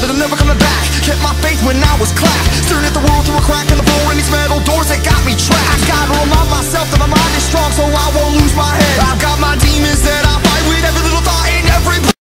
that I'm never coming back. Kept my faith when I was clapped.